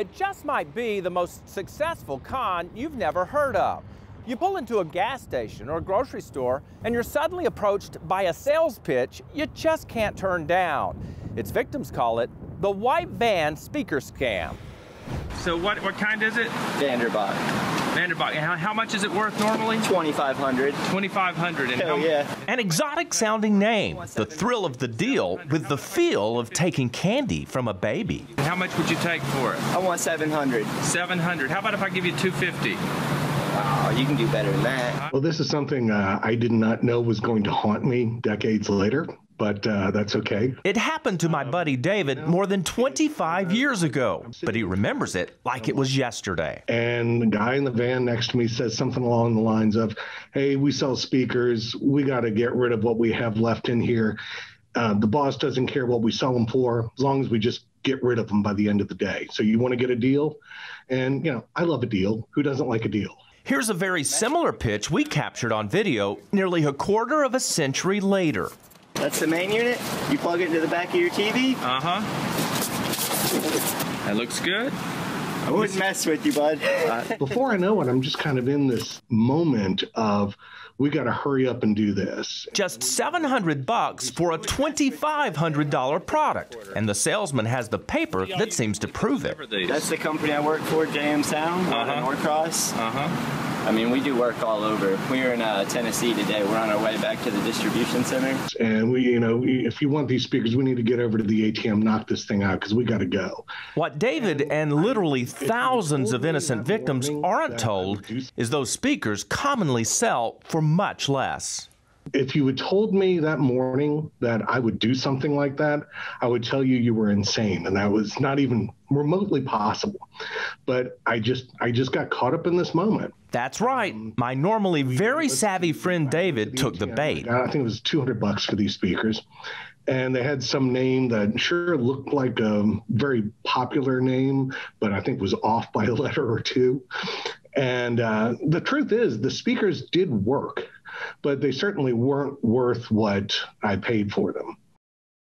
It just might be the most successful con you've never heard of. You pull into a gas station or a grocery store and you're suddenly approached by a sales pitch you just can't turn down. Its victims call it the white van speaker scam. So what what kind is it? Vanderbach. Vanderbach. How, how much is it worth normally? 2500 2500 and Hell how- yeah. An exotic sounding name, the thrill of the deal with the feel of taking candy from a baby. And how much would you take for it? I want 700 700. How about if I give you 250? Oh, you can do better than that. Well, this is something uh, I did not know was going to haunt me decades later, but uh, that's okay. It happened to my buddy David more than 25 years ago, but he remembers it like it was yesterday. And the guy in the van next to me says something along the lines of, Hey, we sell speakers. We got to get rid of what we have left in here. Uh, the boss doesn't care what we sell them for, as long as we just get rid of them by the end of the day. So you want to get a deal? And, you know, I love a deal. Who doesn't like a deal? Here's a very similar pitch we captured on video nearly a quarter of a century later. That's the main unit. You plug it into the back of your TV. Uh huh. That looks good. I wouldn't mess with you, bud. Before I know it, I'm just kind of in this moment of, we got to hurry up and do this. Just 700 bucks for a $2,500 product, and the salesman has the paper that seems to prove it. That's the company I work for, JM Sound, out of Uh-huh. Norcross. Uh huh. I mean, we do work all over. We're in uh, Tennessee today. We're on our way back to the distribution center. And we, you know, we, if you want these speakers, we need to get over to the ATM, knock this thing out because we got to go. What David and literally thousands of innocent victims aren't told is those speakers commonly sell for much less. If you had told me that morning that I would do something like that, I would tell you you were insane, and that was not even remotely possible. But I just, I just got caught up in this moment. That's right. My normally very savvy friend David took the bait. I think it was 200 bucks for these speakers. And they had some name that sure looked like a very popular name, but I think was off by a letter or two. And uh, the truth is, the speakers did work, but they certainly weren't worth what I paid for them.